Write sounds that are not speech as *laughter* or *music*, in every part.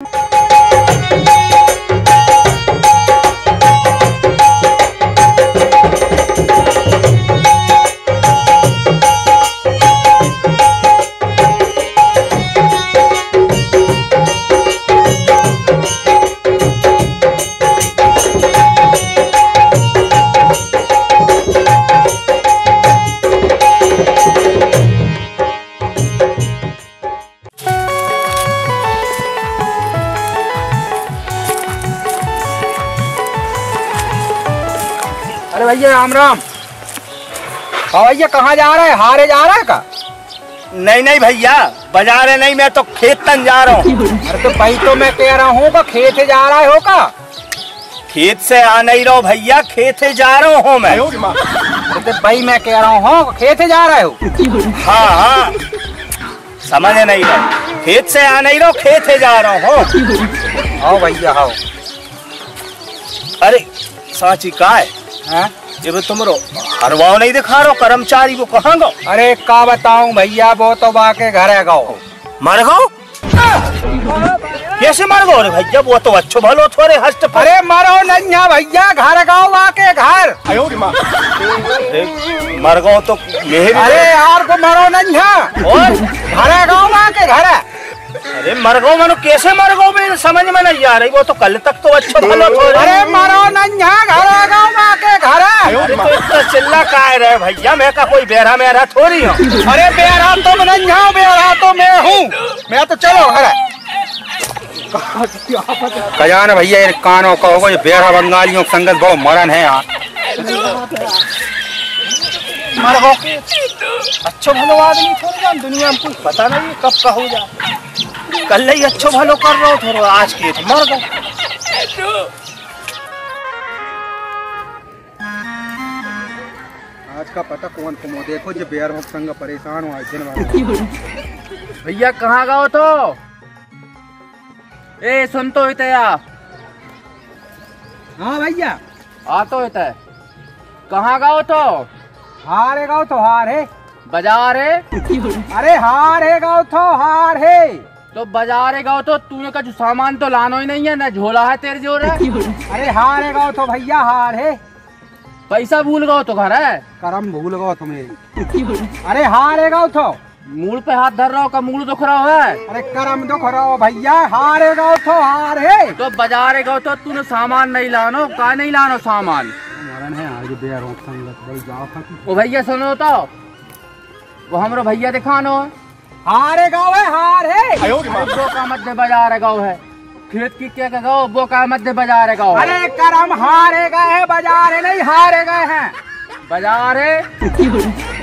अरे भैया राम राम। हाँ भैया कहाँ जा रहा है? हारे जा रहा है का? नहीं नहीं भैया बाज़ार है नहीं मैं तो खेत तन जा रहा हूँ। अरे तो भाई तो मैं कह रहा हूँ खेत से जा रहा है हो का? खेत से आ नहीं रहा हूँ भैया खेत से जा रहा हूँ मैं। अरे तो भाई मैं कह रहा हूँ खेत से जा रहे हो हाँ? हाँ समझ नहीं रहा। खेत से आ नहीं रहा हूँ, खेत से जा रहा हूँ। आओ भैया हाँ अरे साची का है? हैं? ये भी तुम रो हरवाओ नहीं दिखा रहा कर्मचारी वो कहाँ गो अरे का बताऊँ भैया वो तो बाके घर है गाओ। मर गो कैसे मर गो रे भैया वो तो अच्छो भलो थोड़े हस्त पर अरे मरो नैया भैया घर गाओ आके घर। मर गो तो मेरे अरे यार को मरो नैया और? घर गाओ आके घर अरे मर गो मनो कैसे मर गो मेरे समझ में नहीं आ रही वो तो कल तक तो अच्छा भलो अरे मरो नैया घर आ गाओ आके घर। अरे तो इतना चिल्ला का रहे भैया मैं का कोई बेरा मेरा थोड़ी हूँ। अरे बेरा तुम नहीं हो बेरा तो मैं हूँ। मैं तो चलो घर। खजाना भैया ये कानों का होगा ये बेरा बंगालियों की संगत बहुत मरण है यहाँ मर गो अच्छो भलो आदमी थोड़ी जान दुनिया में कुछ पता नहीं कब का हो जा कल ही अच्छो भलो कर रहा हूँ थोड़ा आज के तो मर गो आज का पता कौन तुम देखो जो बेर हो संग परेशान हो आज दिन भैया कहाँ गओ तो? ए सुन तो इते हाँ भैया। आ तो इते कहाँ गओ तो? हारे गाओ तो हार है। बाज़ार है? अरे हार है गाओ तो हार है। तो बाज़ार है गओ तो तूने का जो सामान तो लानो ही नहीं है ना झोला है तेरे ज़ोर। है *laughs* अरे हार है गाओ तो भैया हार है। पैसा भूल गओ तो घर है। करम भूल गो तुम्हें अरे हार है गाओ तो। मूल पे हाथ धर रहा हो का मूल दुख रहा है अरे करम दुख रहा हो भैया हार है गाओ तो हार है। तो बाज़ार है गओ तो तूने सामान नहीं लानो का नहीं लानो सामान? है हो ओ भैया सुनो तो वो हमरो भैया दिखानो। हार गाँव है हार। है का मध्य बाज़ार गाँव है। खेत की क्या गाँव वो का मध्य बाज़ार गाँव है। अरे करम हारे गए हैं बाज़ार नहीं हारे गए हैं। बाज़ार है?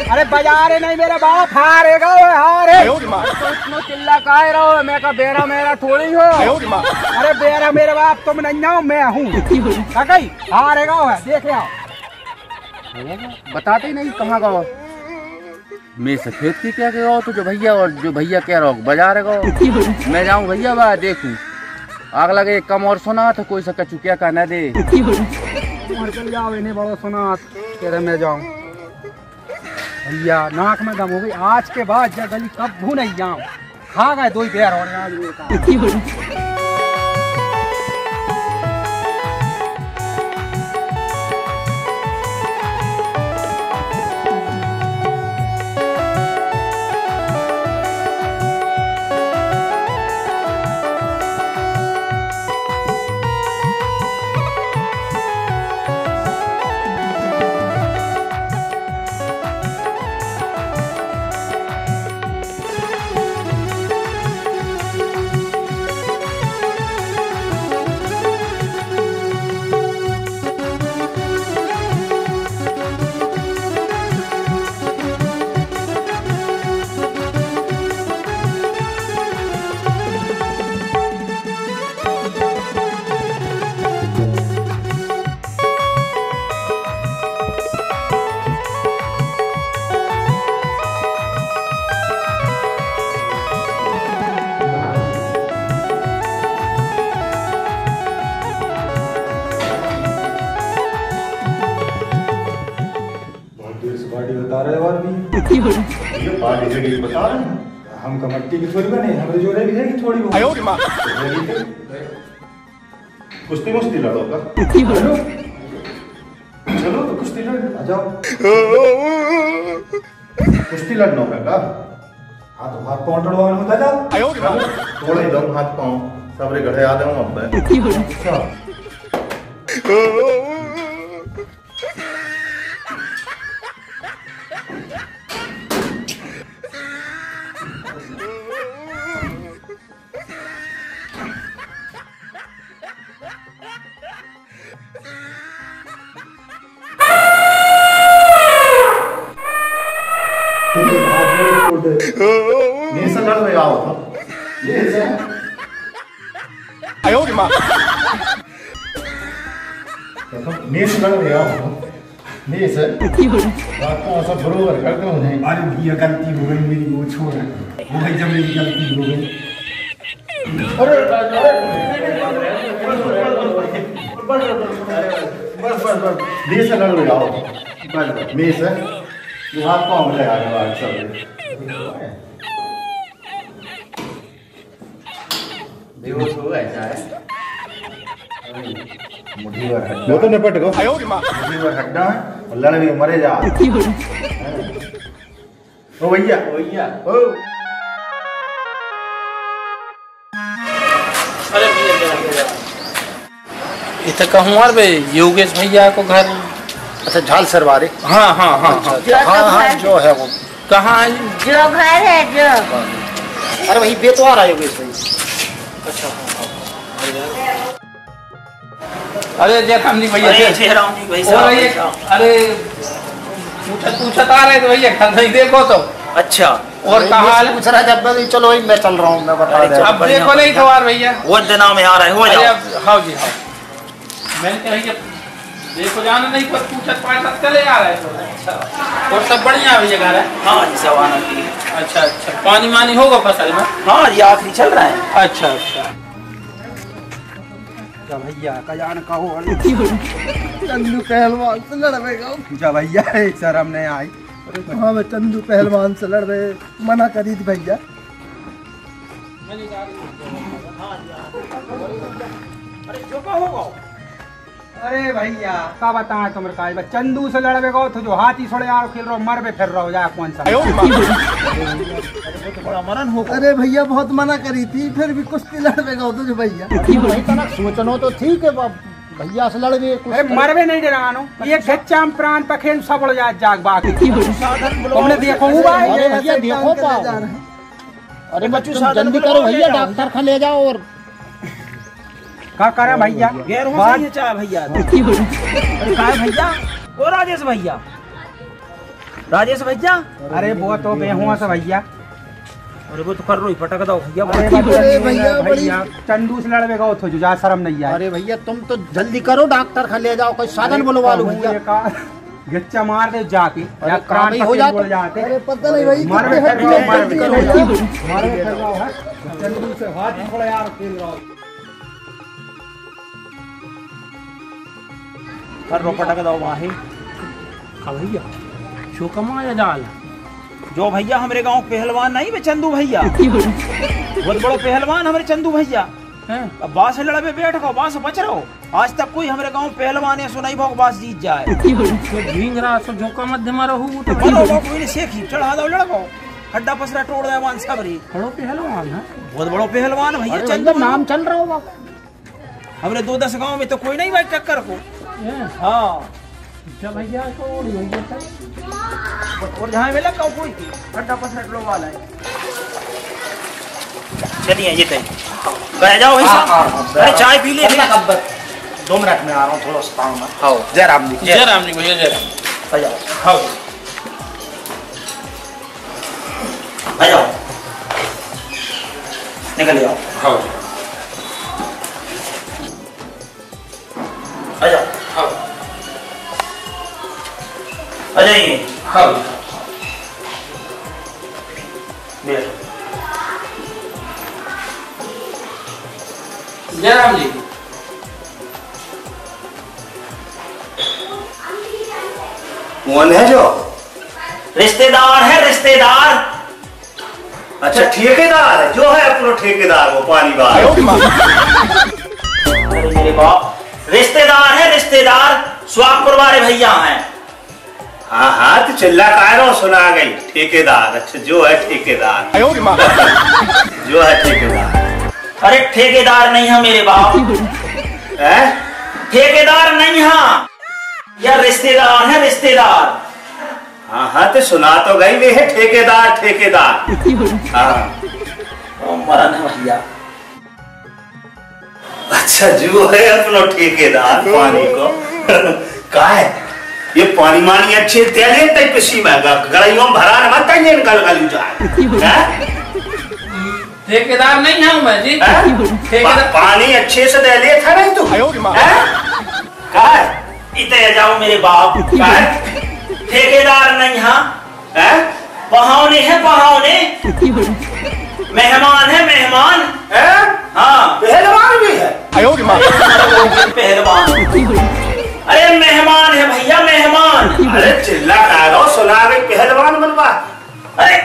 अरे बाज़ार है नहीं मेरे बाप हारे गए हैं हारे। तो चिल्ला काहे रहो मैं का बेरा मेरा थोड़ी हो। अरे बेरा मेरे बाप तुम नहीं हो मैं हूँ। हारे गए है देख रहे हो बताते ही नहीं कहाँ गाओ मैं सफ़ेद की क्या गाओ तो जो भैया और जो भैया कह रहा हो बाज़ार गाओ मैं जाऊँ भैया बा देखूँ। आग लगे कम और सुना तो कोई सका चुकिया का न दे। भैया, नाक में दम हो गई। आज के बाद जब गली कब भू नहीं जाऊँ। खा गए दो ही बेर हो रहे का। पार्टी बता रहे हो आदमी ये पार्टी डील बता रहे हैं। हम कमट्टी की थोड़ी बने हमारे जोड़े भी है कि थोड़ी बहुत? कुश्ती मुश्ती लड़ोगा चलो। चलो तो कुश्ती लड़ आ जाओ। कुश्ती लड़ना होगा हाँ तो हाथ पाँव टड़वाने होता जाओ थोड़ा ही दम हाथ पाँव। सबरे गढ़े आ जाऊँ अब मैं। *laughs* ये है नीस लड़ रहे आओ नीस बात को सब बरोबर करते हो नहीं अरे भैया गलती हो गई मेरी वो छोड़ वो भाई जब मेरी गलती हो गई बस बस बस नीस से लड़ रहे आओ बस बस नीस है ये हाथ पाँव आगे बाहर सब हो। चाहे मुट्ठी भर हड्डा वो तो निपट गो। मुट्ठी भर हड्डा है और लड़ भी मरे जा। ओ भैया। भैया। ओ। अरे भैया जरा जरा इथे कहूँ और बे योगेश भैया को घर। अच्छा झाल सरवारे। हाँ हाँ हाँ हाँ। जो हाँ तो हाँ जो है वो। कहाँ जो घर है जो। अरे वही बेतवार आए योगेश भाई। अरे जयराम जी भैया जयराम जी भाई साहब भैया, अरे पूछत पूछत आ रहे थे भैया नहीं देखो तो। अच्छा। और कहा हाल पूछ रहा जब मैं चलो भाई मैं चल रहा हूँ मैं बता दे। अब देखो नहीं तो यार भैया। वो दिनों में आ रहे हो जाओ। हाँ जी हाँ। मैंने कहा देखो जाना नहीं कुछ पूछत पाछत चले आ रहे तो। अच्छा। और सब बढ़िया भैया घर? है हाँ जी सब आनंद की। अच्छा अच्छा। पानी वानी होगा फ़सल में? हाँ जी आखिरी चल रहा है। अच्छा अच्छा। जा भैया का जान कहो चंदू पहलवान से लड़वेगा जा भैया शर्म नहीं आई। हाँ मैं चंदू पहलवान से लड़ रहे मना करी थी भैया। अरे भैया का बताए तुम का चंदू से लड़वे गो तो जो हाथी सोड़े यार खेल रहो मरबे फिर रहो जा कौन सा। अरे भैया बहुत मना करी थी फिर भी कुश्ती लड़बे लड़वेगा तुझे भैया। सोचनो तो ठीक है बाप भैया से लड़ रही अरे मरबे नहीं डरानो ये गच्चा में प्राण पखेल सब उड़ जाए जाग बाकी तुमने देखो हूँ भाई भैया देखो अरे बच्चों जल्दी करो भैया डॉक्टर खा ले जाओ और का करे भैया हो है चाहे भैया अरे काय भैया ओ राजेश भैया राजेश भैया अरे वो तो बेहुआ से भैया अरे वो तो कर रो ही पटक दो भैया भैया, भैया चंदू से लड़वे गो तो जो जा शर्म नहीं आए अरे भैया तुम तो जल्दी करो डॉक्टर खा ले जाओ कोई साधन बुलवा लो भैया गच्चा मार दे जाके या प्राण हो जाता। अरे पता नहीं भाई मार में रहा मार में कर रहा मार में फिर रहा है चंदू से हाथ थोड़ा यार खेल रहा हूँ। रो पटक दो माही हाँ भैया शो कमाया जाल। जो भैया हमारे गाँव पहलवान नहीं बे चंदू भैया। बहुत बड़ो पहलवान हमारे चंदू भैया। हैं। अब बास लड़बे बैठ गो बास बच रहो। आज तक कोई हमारे गाँव पहलवान है सुनाई भोग बास जीत जाए। तो झींगरा सो झोंका मध्य रहू तो बोलो वो कोई ने सीखी चढ़ा दो लड़को। हड्डा पसरा तोड़ दे मान सबरी खड़ो पहलवान है। बहुत बड़ो पहलवान भैया चंदू नाम चल रहा होगा। हमारे दो दस गाँव में तो कोई नहीं भाई टक्कर को। हैं? हाँ। अच्छा भैया को भैया था और जहाँ मिला कहो कोई थी हड्डा पसरा टोड़ वाला है। चलिए ये तय गए जाओ अरे चाय पी ले दो मिनट में आ रहा हूँ थोड़ा सा काम है। हाँ जय राम जी जय। राम जी भैया जय। राम आ जाओ। हाँ आ जाओ। निकल जाओ। हाँ आ जाओ। हाँ। आ जाइए। हाँ। बैठ। जय राम जी। कौन है जो? रिश्तेदार है रिश्तेदार। अच्छा ठेकेदार जो है अपनो ठेकेदार वो पानी वाला अरे मेरे बाप। रिश्तेदार है रिश्तेदार सुहागपुर वाले भैया हैं। हाँ हाँ तो चिल्ला कायरो सुना गई। ठेकेदार अच्छा जो है ठेकेदार। जो है ठेकेदार। अरे ठेकेदार नहीं है मेरे बाप। है? ठेकेदार नहीं है। यह रिश्तेदार है रिश्तेदार। हाँ हाँ तो सुना तो गई वे है ठेकेदार ठेकेदार। हाँ। मरन है भैया। अच्छा जो है अपनो ठेकेदार पानी को। का है ये पानी मानी अच्छे तेले तक पिसी में गड़ाइयों में भरा न मत ये निकल गल हैं? ठेकेदार नहीं हूँ मैं जी। हैं? पा- पानी अच्छे से दे लिया था नहीं तू? हैं? का है? इते जाओ मेरे बाप। *laughs* का है ठेकेदार नहीं है। हैं? पहावने है पहावने मेहमान है मेहमान। हैं? हाँ। पहलवान भी है। पहलवान। अरे मेहमान है भैया मेहमान। अरे चिल्ला का रहो सुना गई पहलवान बनवा। अरे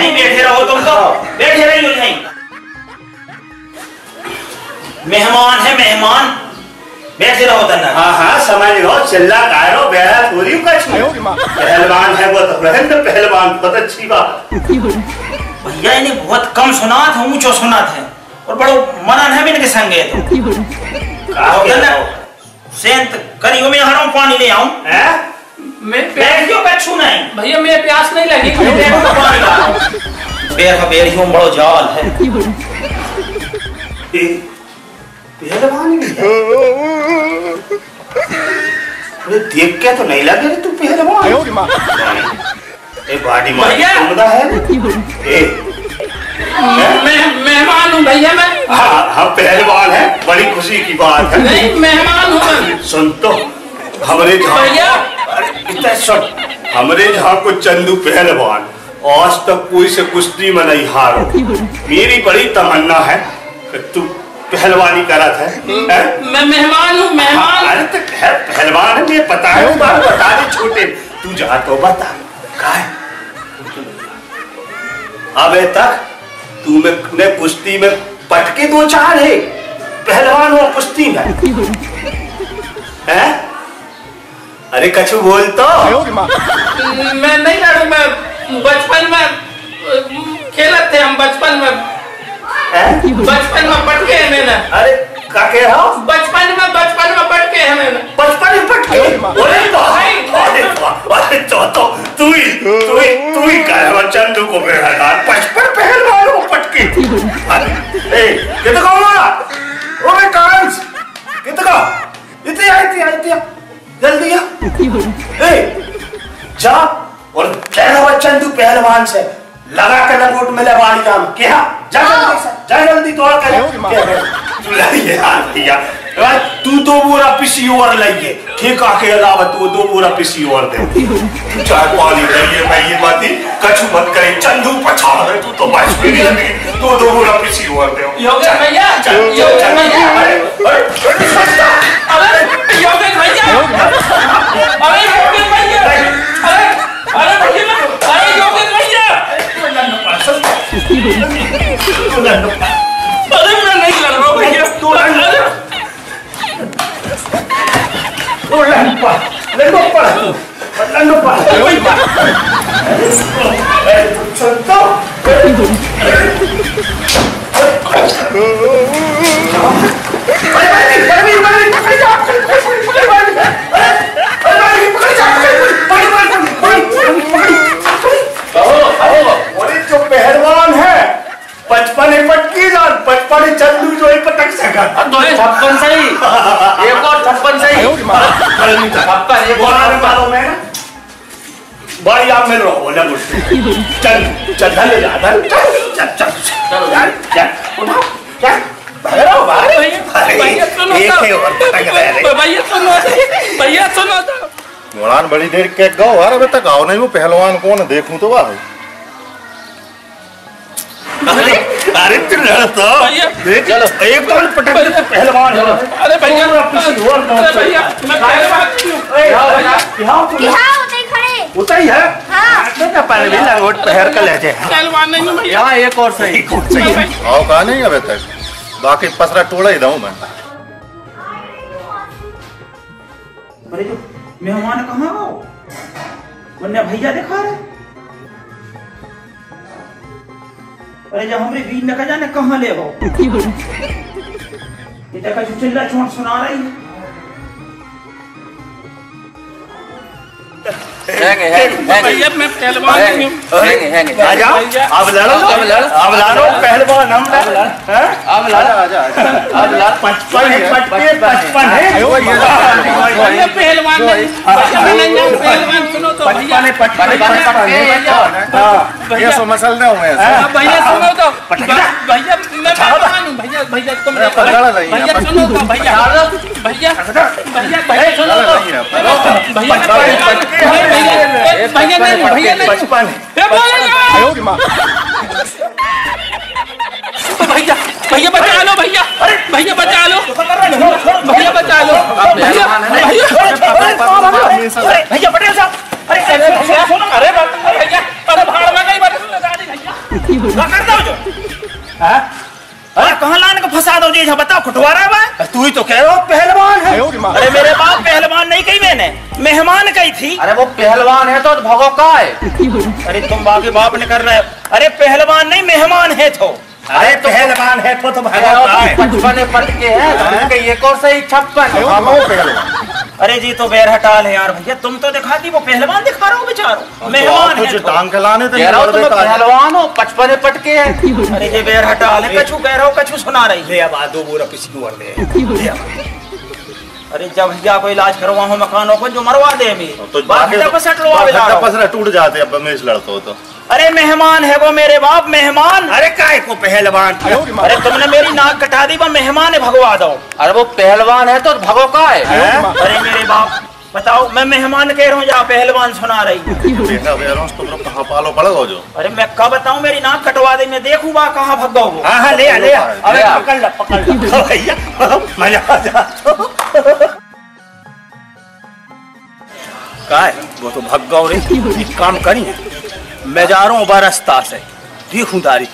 नहीं बैठे रहो तुम तो। बैठे रहिए नहीं। मेहमान है मेहमान। बैठे रहो तन्ना हाँ हाँ समझ लो चिल्ला का रहो बेहद पूरी कछ पहलवान है वो तो रहन पहलवान बहुत अच्छी बात भैया इन्हें बहुत कम सुना था ऊंचो सुना था और बड़ो मनन है भी इनके संगे तो हो तो? सेंत करियो मैं हराऊं पानी ले आऊँ हैं? मैं बैठियो कछु नहीं भैया मैं प्यास नहीं लगी बैठो तो पानी लाओ बेर का बेर यूँ बड़ो जाल है अरे देख के तो नहीं लगे रे तू पहलवान? A body! तुमदा है *laughs* ए। मैं मेहमान हूँ भैया मैं। हाँ हाँ पहलवान है बड़ी खुशी की बात है। नहीं मेहमान हूँ मैं। सुन तो हमरे जहाँ भैया! इतना सुन हमरे जहाँ को चंदू पहलवान आज तक कोई से कुश्ती में नहीं हारो। मेरी बड़ी तमन्ना है कि तू पहलवानी है, है? मैं मेहमान हूँ मेहमान। अरे तो है पहलवान है ये पता है बात बता दे छोटे। तू जा तो बता। का है अबे तक तू में ने कुश्ती में पटके दो चार है। पहलवान हो कुश्ती में। हैं? अरे कछु बोल तो। मैं नहीं लड़ू मैं बचपन में खेलत थे हम बचपन में। हैं? बचपन में पटके हैं मैंने। अरे का कह रहा हूँ? बचपन में बचपन में पटके हैं मैंने। बचपन में पटके? अरे भाई अरे अरे तो तो तू ही तू ही तू ही कह रहा चंदू को बेड़ा डाल बचपन पहलवान हो पटके। अरे ए कितना कौन मारा ओ मैं कांस। कितना इतनी आई थी आई थी। जल्दी आ। ए जा। और कह रहा चंदू पहलवान से। लगा के लंगोट में लवाड़ी काम क्या जा जल्दी जा जल्दी तोड़ कर तू लाइए यार भैया तू दो बोरा पिसी और लाइए ठेका के अलावा तू दो बोरा पिसी और दे तू चार पानी लाइए मैं ये बात ही कछु मत करे चंदू पछा रहे तू तो बच भी नहीं लगी तू दो बोरा पिसी और दे योगेश भैया चल योगेश भैया अरे अरे बड़ी देर के गो यार अबे तक आओ नहीं वो पहलवान कौन है देखूँ तो भाई अरे अरे तू लड़ता भैया। देख चलो। एक तो पटक दे तो पहलवान है। अरे भैया। अरे भैया मैं पहले बात क्यों यहाँ यहाँ तू यहाँ होते खड़े। उतना ही है। तो पहले भी लंगोट पहर कर लेते हैं पहलवान नहीं हूँ भैया यहाँ एक और सही आओ कहा नहीं अबे तक। बाकी पसरा टोड़ा ही दूँ मैं। अरे जो। मेहमान कहाँ हो? कन्या भैया दिखा रहे अरे जब हमरे बीन न जाने कहाँ ले हो? *laughs* ये तक चिल्ला चोट सुना रही है। हैंगे हैंगे हैंगे भैया मैं पहलवान नहीं हूँ। हैंगे हैंगे आ जाओ अब लड़ो अब लड़। अब लड़ो पहलवान हम हैं? अब लड़ अब लड़। है है पहलवान नहीं। हूँ सुनो तो भैया। है पचपन है ये सो मसल ना मैं भैया सुनो तो। भैया मैं भैया भैया तुम लड़ा नहीं है, भैया सुनो तो भैया भैया भैया भैया सुनो तो भैया हूँ। भैया भैया नहीं भैया नहीं पचपन भैया भैया बचा लो भैया भैया बचा लो भैया बचा लो भैया भैया भैया पटेल साहब अरे अरे भैया अरे भैया अरे भाड़ में कहीं गई बता भैया कर दो जो अरे कहाँ लाने का फंसा दो जी बताओ खुटवारा है? तू ही तो कह रहा हो पहलवान है। अरे मेरे बाप पहलवान नहीं कही मैंने मेहमान कही थी। अरे वो पहलवान है तो भगो का है। अरे तुम बाकी बाप ने कर रहे हो। अरे पहलवान नहीं मेहमान है तो। अरे पहलवान है तो तो का है। पचपन पद के है एक और सही छप्पन? पहलवान। अरे जी तो बैर हटाल है यार भैया। तुम तो दिखा दी वो पहलवान दिखा रहा हो बेचारो। मेहमान तो है तो। टांग खिलाने तो कह रहा हूँ तुम्हें पहलवान हो पचपन पटके हैं। है अरे जी बैर हटाल है कछु कह रहा हो कछु सुना रही है। अब आदो बोरा किसी को ले। अरे जब भैया को इलाज करवाओ हो मकानों को जो मरवा दे मैं तो तो हूँ। टूट जाते अब हमेश लड़ते हो तो। अरे मेहमान है वो मेरे बाप मेहमान। अरे काय को पहलवान? अरे तुमने मेरी नाक कटा दी वो मेहमान है भगवा दो। अरे वो पहलवान है तो भगो का है? अरे मेरे बाप बताओ मैं मेहमान कह रहा हूँ या पहलवान सुना रही देखा *laughs* बेरों तुम लोग कहाँ पालो? पड़ो जो। अरे मैं कब बताऊँ मेरी नाक कटवा दे मैं देखूँ बा कहाँ भग हाँ हाँ ले आ ले आ। अरे पकड़ ला पकड़ ला। *laughs* भैया मज़ा आ जा काय वो तो भग गौ रे एक काम करी मैं जा रहा हूँ बरस्ता से। देखूँ दारी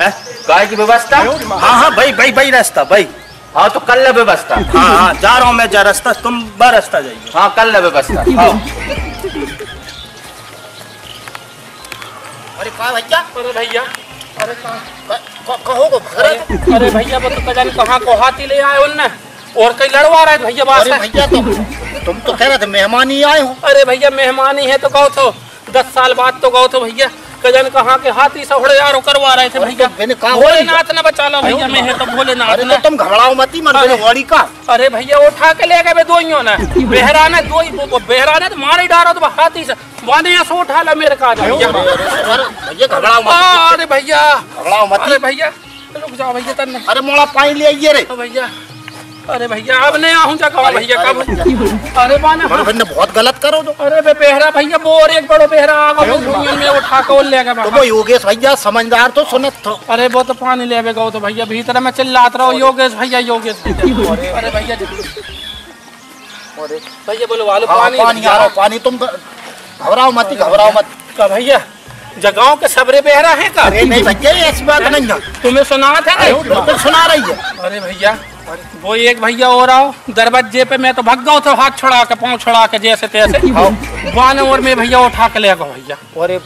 है? काय की व्यवस्था? हाँ हाँ भाई भाई भाई रास्ता भाई। हाँ तो कल ले व्यवस्था। *laughs* हाँ हाँ जा रहा हूँ मैं जा रास्ता तुम बरस्ता जाइए। हाँ कर ले व्यवस्था। *laughs* हाँ। अरे कहा भैया? अरे भैया। अरे कहो? को अरे अरे भैया वो तो जाने कहाँ को हाथी ले आए उनने। और कई लड़वा रहे भैया बात अरे भैया तो तुम तो कह रहे थे मेहमान ही आए हो। अरे भैया मेहमान ही है तो कहो तो। दस साल बाद तो कहो तो भैया। कज़न कहाँ के हाथी से उड़े यारो करवा रहे थे भैया? कहा भोलेनाथ ने बचा लो भैया मैं है तो भोलेनाथ अरे ने। तो तुम घबराओ मत ही मन अरे। मेरे गाड़ी का। अरे भैया उठा के ले गए बे दोइयों ने। बेहरा ने दो बेहरा ने तो मारे डारो तो हाथी से। वाने से उठा ला मेरे का भैया भैया घबराओ मत। अरे भैया। घबराओ मत। अरे भैया रुक जाओ भैया तन्ने। अरे मोड़ा पानी ले आइए रे। ओ भैया। अरे भैया अब नहीं आहूं जा कहो भैया कब अरे बाने अरे भैया बहुत गलत करो तो। अरे बे बेहरा भैया वो और एक बड़ो बेहरा आगा वो दुनिया में उठा के ले गए तो वो योगेश भैया समझदार तो सुनत थो अरे वो तो पानी ले गए तो भैया भीतर में चिल्लात रहो योगेश भैया योगेश अरे भैया। भैया बोलो वालो हाँ, पानी पानी आ रहा पानी तुम घबराओ मत ही घबराओ मत। का भैया जगाओ के सबरे बेहरा है का? अरे नहीं भैया ये ऐसी बात नहीं है। तुम्हें सुना था बिल्कुल सुना रही है। अरे भैया वो एक भैया और आओ दरवाजे पे मैं तो भग गया था हाथ छोड़ा के पाँव छोड़ा के जैसे तैसे। बाने और में भैया उठा के ले गो भैया। अरे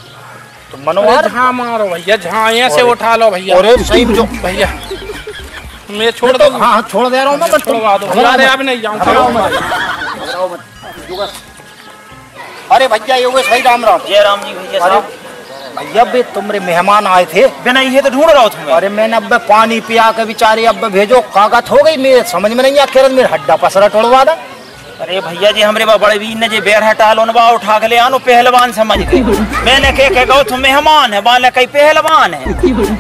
तो मनोहर। झाँ मारो भैया झाँ ऐसे उठा लो भैया। अरे सही जो भैया मैं छोड़ तो दो हाँ हाँ, छोड़ दे रहा हूँ मैं छोड़वा दो अरे। अब नहीं जाऊँ। अरे भैया योगेश भाई राम राम। जय राम जी भैया भैया बे तुम्हारे मेहमान आए थे बिना ये तो ढूंढ रहा हूँ तुम्हें। अरे मैंने अब पानी पिया के बेचारे अब भेजो कागत हो गई मेरे समझ में नहीं आया मेरे हड्डा पसरा टोड़वा दा। अरे भैया जी हमरे बा बड़े वीर ने जे बेर हटा लो बा उठा के ले आनो पहलवान समझ के मैंने के के गौ तुम मेहमान है बाले कई पहलवान है।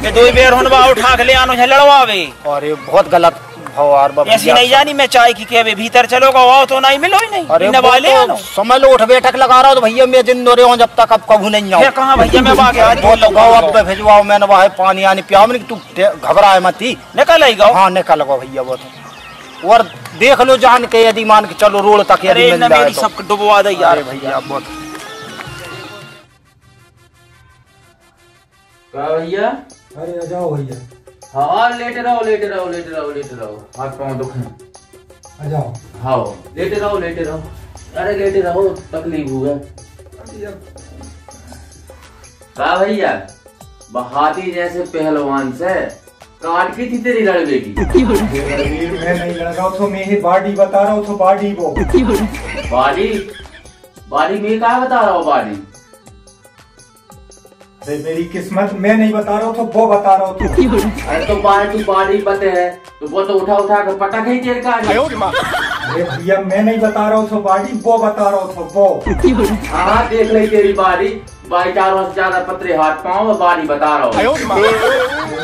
ये दो बेर बा उठा के ले आनो है लड़वावे अरे बहुत गलत। भाव आर ऐसी नहीं जानी मैं चाय की के भीतर चलोगा आओ तो नहीं मिलो ही नहीं। अरे न। तो समझ लो उठ बैठक लगा रहा हो तो भैया मैं जिंद रहे जब तक अब कभू नहीं आऊँ। कहा भैया मैं आगे आज बोलो गो अब भेजवाओ मैंने वहाँ पानी आने पिया तू घबराए मत ही। निकल आई गो हाँ निकल गो भैया वो तो। और देख लो जान के यदि मान के चलो रोड तक यदि मिल जाए तो। सब डुबवा दे यार। भैया बहुत। क्या भैया? अरे जाओ भैया। हाँ लेटे रहो लेटे रहो लेटे रहो लेटे रहो। हाथ पाँव दुखे आ जाओ। हाँ लेटे रहो लेटे रहो। अरे लेटे रहो तकलीफ़ हुआ। का भैया बहाती जैसे पहलवान से काट की थी तेरी लड़के की। मैं नहीं तो मैं ही बाडी बता रहा हूँ तो बाडी वो। बाडी? बाडी में क्या बता रहा हूँ बाडी? मेरी किस्मत मैं नहीं बता रहा हूँ तो वो बता रहा हूँ तो अरे तो बाडी तू बाडी बते है। तो वो तो उठा उठा कर पटक ही तेरे का अरे भैया मैं नहीं बता रहा हूँ तो बाडी वो बता रहा हूँ तो वो। हाँ देख ली तेरी बाडी बाई चारों से ज़्यादा पतरे हाथ पाओ और बाडी बता रहा हूँ।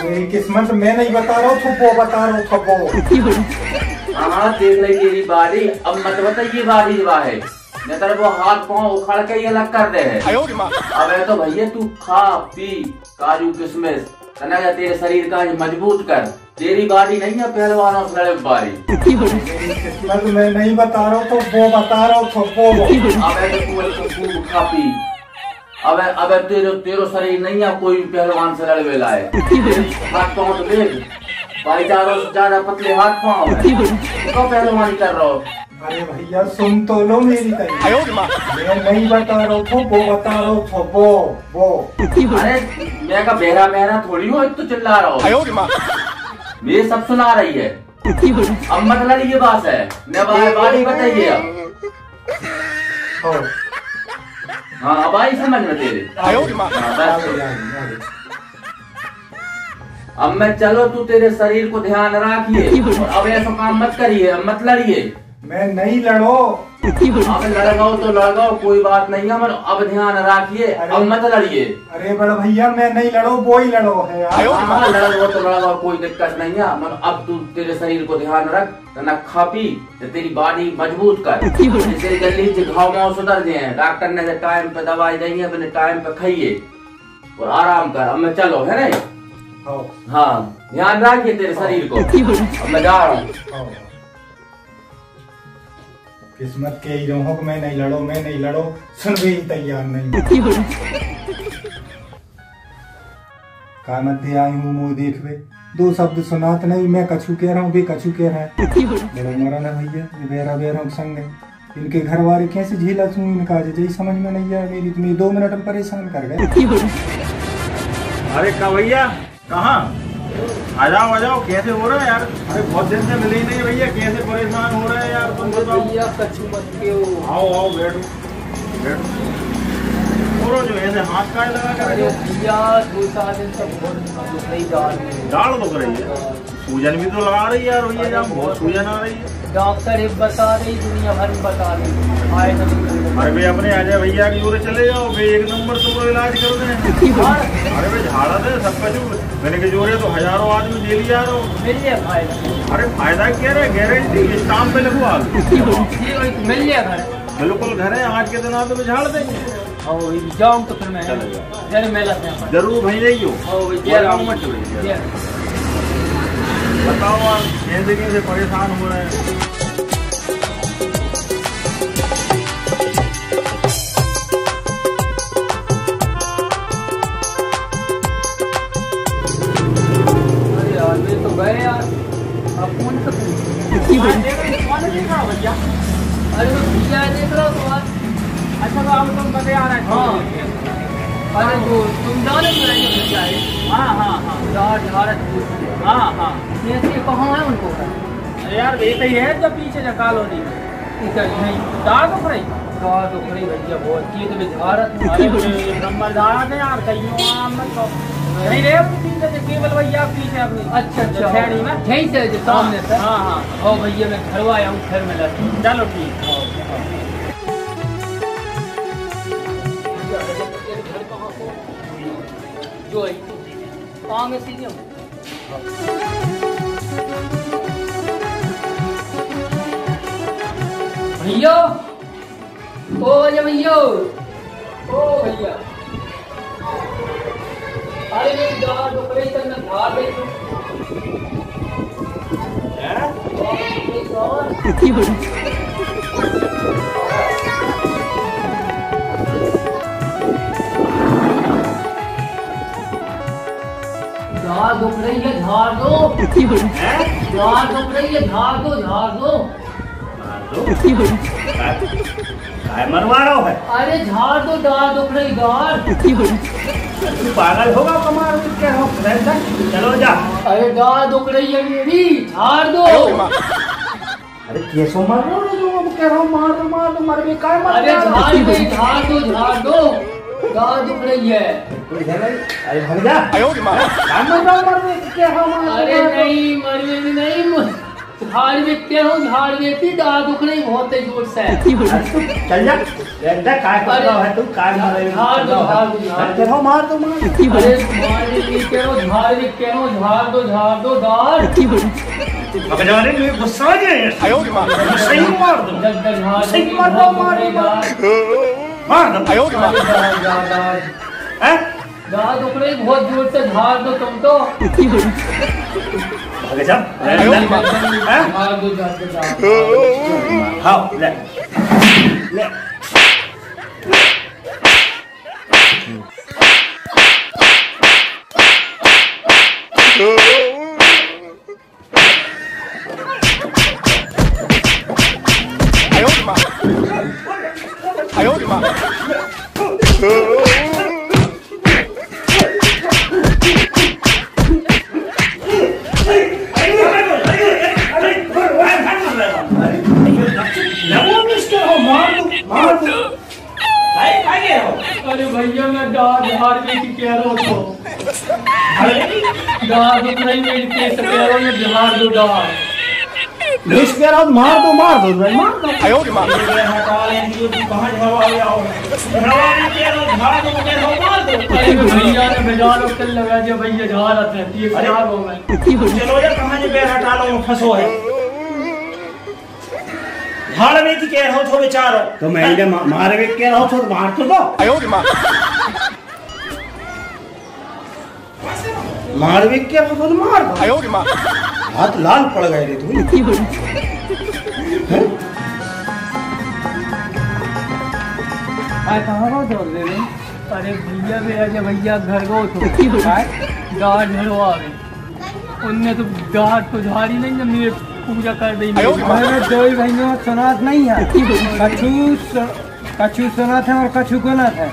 मेरी किस्मत मैं नहीं बता रहा हूँ तो वो बता रहा हूँ तो वो। हाँ देख ली तेरी बाडी अब मत बता ये बाडी जवा है। नहीं तो वो हाथ पाँव उखाड़ के ही अलग कर दे। है अब तो भैया तू खा पी। काजू किशमिश तना या तेरे शरीर का मज़बूत कर। तेरी बारी नहीं है पहलवानों से लड़े बारी। मैं नहीं बता रहा हूँ तो वो बता रहा हूँ तो वो अब तो तू खा पी। अब अब तेरे तेरो शरीर नहीं है कोई पहलवान से लड़वे लाए हाथ पाँव तो देख। भाई चारों से ज़्यादा पतले हाथ पाँव है। तो पहलवानी कर रहा हो। अरे भैया सुन तो लो मेरी तरी मैं। नहीं बता रहा हूँ तो वो बता रहा हूँ वो वो। अरे मैं का बहरा बहरा थोड़ी हो तो चिल्ला रहा हो। मेरे सब सुना रही है। अब मत लड़िए बात है। मैं बाहर बारी बताइए अब। हाँ। अब आई समझ में तेरे। हाँ, अब मैं चलो तू तेरे शरीर को ध्यान रखिए। अब ऐसा काम मत करिए अब मत लड़िए मैं नहीं लड़ो। अब लड़गाओ तो लड़गाओ कोई बात नहीं है मगर अब ध्यान रखिए अब मत लड़िए। अरे बड़ा भैया मैं नहीं लड़ो वो ही लड़ो है यार। हाँ तो लड़गाओ कोई दिक्कत नहीं है मगर अब तू तेरे शरीर को ध्यान रख तना खा पी तो तेरी बॉडी मज़बूत कर। तेरी से घाव माव सुधर जाए डॉक्टर ने टाइम पे दवाई दी है अपने टाइम पे खाइए और आराम कर अब मैं चलो है ना हो हाँ ध्यान रखिए तेरे शरीर को। अब मैं जा रहा हूँ। हो किस्मत के ही रहो मैं नहीं लड़ो मैं नहीं लड़ो सुन भी तैयार नहीं *laughs* का मध्य आई हूँ मुँह देख वे दो शब्द सुनात नहीं मैं कछु कह रहा हूँ भी कछु कह रहा है। *laughs* बड़ा मरण है भैया ये बेरा बेरा के संग है। इनके घर वाले कैसे झीला तू इनका आज यही समझ में नहीं आया मेरी तुम्हें दो मिनट में परेशान कर गए। *laughs* अरे का भैया कहाँ? आ जाओ आ जाओ कैसे हो रहा है यार? अरे बहुत दिन से मिले ही नहीं भैया कैसे परेशान हो रहे हैं यार? तुम बताओ। आओ आओ बैठो बैठो। जो ऐसे हाथ काट लगा कर डाल तो रही है। सूजन भी तो लगा रही है यार भैया बहुत सूजन आ रही है। डॉक्टर एक बता रही दुनिया भर में बता रही। आए ना अरे भाई अपने अजय भैया की ओर चले जाओ भाई एक नंबर तुमको इलाज कर दे *laughs* अरे भाई झाड़ा दे सब कुछ मैंने के जोरे तो हज़ारों आदमी डेली आ रहा हूँ। मिल लिया फ़ायदा। अरे फ़ायदा क्या है गारंटी पे दो। ठीक है तो मिल लिया घर। बिल्कुल घर है आज के दिन आप तो झाड़ देंगे। और जाऊँ तो फिर मैं। ज़रूर और कोई जय मत बताओ आप कैसे कैसे परेशान हो रहे हैं। अरे तो गए यार। अब कौन सा भैया अरे भैया देख रहा तो अच्छा तो अब तुम बते आ रहे हाँ। अरे वो तुम डाले में भैया हाँ हाँ हाँ। भारत हाँ हाँ। ये कहाँ है उनको। यार वैसे ही है जब पीछे जा कॉलोनी में। इधर दाग उख रही दाग उख रही भैया बहुत ये तो भारत *laughs* नंबर दाग है यार कहीं आम मत कहो। नहीं रे पीछे से केवल भैया पीछे अपनी। अच्छा अच्छा। छेड़ी में। यहीं से जो सामने से। हाँ हाँ। ओ भैया मैं घर आया हूँ घर में लग। चलो ठीक जो है कहाँ में सीधे भैया ओ भैया भैया ओ भैया अरे डुकरे धार दे दूँ रही है झाड़ दो झाड़ दुख रही है झाड़ दो झाड़ दो मार काय काय मरवा रहा है? अरे झाड़ दो दाढ़ दुख रही दाढ़ तू पागल होगा कमार क्या हो रहता चलो जा। अरे दाढ़ दुख रही है मेरी झाड़ दो। अरे कैसो मार रहे हो जो अब कह रहा हूँ मार दो मार दो मर भी काय मर अरे झाड़ गई झाड़ दो झाड़ दो। दाढ़ दुख रही है। अरे भाग जा। काय मर रहा मर भी क्या अरे नहीं मरवे में नहीं झाड़ हो झाड़ देती दाढ़ दुख रही बहुत ज़ोर से। चल जा। रहता काय कर रहा है तू? काय मार रहे झाड़ दो झाड़ दो हूँ मार दो मार दो। अरे मारने की कह रहा झाड़ भी कह झाड़ दो झाड़ दो दाढ़ अब जाने में गुस्सा आ गया जाए सही मार दो। जब तक झाड़ सही मार दो मार दो मार। दो। हैं? दाढ़ दुख रही बहुत ज़ोर से झाड़ दो तुम तो। भाग जा हैं झाड़ दो झाड़ दो झाड़ भेजा लो कल लगा दिया भैया झाड़ रहती है क्या हो मैं चलो जा कहाँ जे पैर हटा लो फंसो है। की कह रहा हो बेचारो तो मैं मार कह रहा हूँ तो मार तो दो। मार। कह रहा हूँ तो मार दो। हाथ लाल पड़ गए रे तू। कहाँ ज़ोर दे रहे अरे भैया मेरा जब भैया घर गो तो दाढ़ झड़वा गए उनने तो दाढ़ तो झाड़ी नहीं ना मेरे पूजा कर दी मेरे दो ही भाइयों सुनात नहीं है कछु सु- कछु सुनात है और कछु गुनात है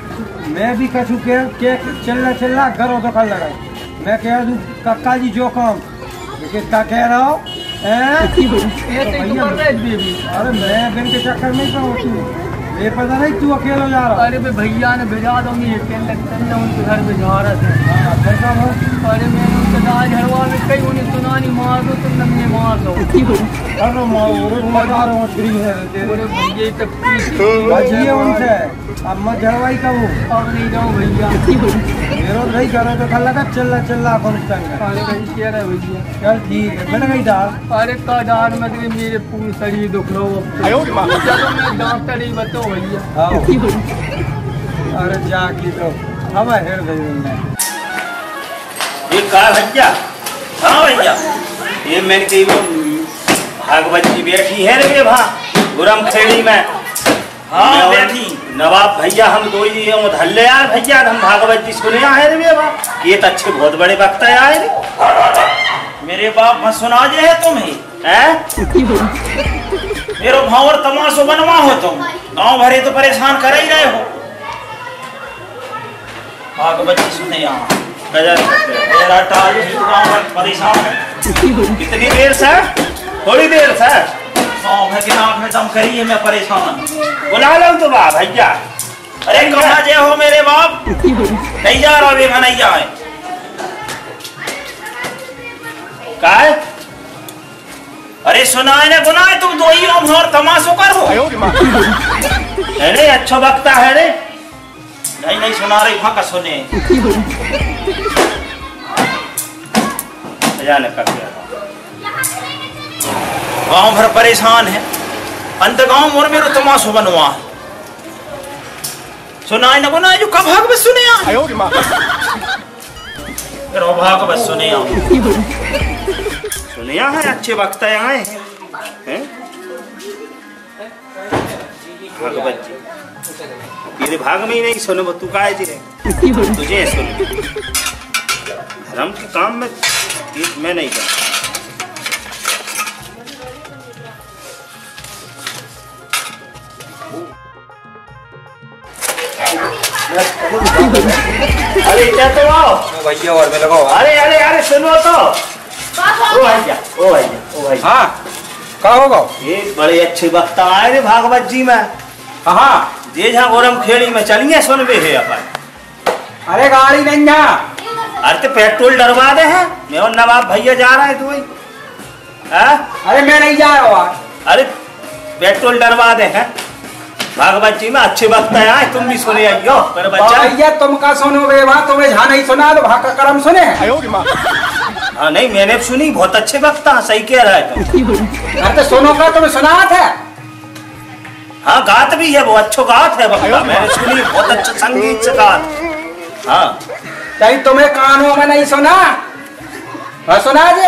मैं भी कछु के, के चलना चलना घरों तो कर लगा मैं कह दूँ कक्का जी जो काम लेकिन क्या कह रहा हूँ हैं? तो भैया अरे मैं बिन के चक्कर नहीं पाऊँ तू ये पता नहीं तू अकेले जा रहा? अरे मैं भैया ने भेजा दूँगी ये कहने लगता है उनके घर पे जा रहा था। हाँ, फिर अरे मैंने उनके दाल झड़वा में कई उन्हें सुना नहीं मार दो तुम नमने मार दो। अरे माँ, अरे मज़ा रहा हूँ फ्री है अरे भैया तब बचिए उनसे। अब मत झड़वाई कबू अब नहीं जाऊँ भैया। मेरो नहीं करो तो कल लगा चलना अपन संग अरे भाई कह रहा है भैया चल ठीक है बन गई दाल अरे का दाल मत गई मेरे पूरे शरीर दुख रहा हो। चलो मैं डॉक्टर ही बताओ भैया अरे जाकी तो। हम में। ये का भैया हाँ भैया। ये मैंने कही वो भागवत जी बैठी है रे भा गुरम खेड़ी में हाँ बैठी। नवाब भैया हम दो ही हम धल्ले यार भैया, हम भागवत जी सुने आए रे भा ये तो अच्छे बहुत बड़े वक्त है आए रे। मेरे बाप में सुना जे है तुम्हें, हैं? मेरो भावर तमाशो बनवा हो तुम, गाँव भरे तो परेशान कर ही रहे हो। भागवत जी सुने यहाँ। मेरा टाल गाँव परेशान है। कितनी देर से? थोड़ी देर से? गाँव भर के नाक में दम करी मैं परेशान बुला लो तो बा भैया। अरे कहाँ जे हो मेरे बाप। नहीं जा रहा वे नहीं जाए काय? अरे सुनाए ने गुनाए तुम दो ही हो और तमाशो कर। हो अरे अच्छा वक्ता है रे। नहीं नहीं सुना रही फाका सुने। जाने का क्या गाँव भर परेशान है। अंत गाँव मोर मेरो तमाशो बनवा। सुनाए न गुनाए जो कब भाग में सुने आ। करो भाग बस सुने आ सुनिया है अच्छे वक्त आए हैं। हैं? भागवत जी मेरे भाग में ही नहीं सुनो तू जी तुझे सुन। धर्म के काम में मैं नहीं करता अरे क्या तो आओ भैया और में लगाओ अरे अरे अरे सुनो तो। ओ भैया ओ भैया ओ भैया। हाँ का होगा ये बड़े अच्छे वक्त आए रे भागवत जी में। हाँ जे जहाँ गोरम खेड़ी में चलिए सुनबे है अपन। अरे गाड़ी नहीं जा। अरे तो पेट्रोल डरवा दे हैं। मैं और नवाब भैया जा रहे हैं तू ही? हाँ? अरे मैं नहीं जा रहा हूँ अरे पेट्रोल डरवा दे हैं। भागवत जी में अच्छे वक्त आए तुम भी सुने आइयो बच्चा। भैया तुम का सुनोगे वहाँ तुम्हें जहाँ नहीं सुना तो भाग का करम सुने हाँ। नहीं मैंने सुनी बहुत अच्छे वक्त हाँ सही कह रहा है तुम। अरे तो सुनो का तुम्हें सुना था हाँ? गात भी है वो अच्छो गात है वक्ता मैंने सुनी बहुत अच्छा संगीत से गात। हाँ। कहीं तुम्हें कानों में नहीं सुना? हाँ सुना जे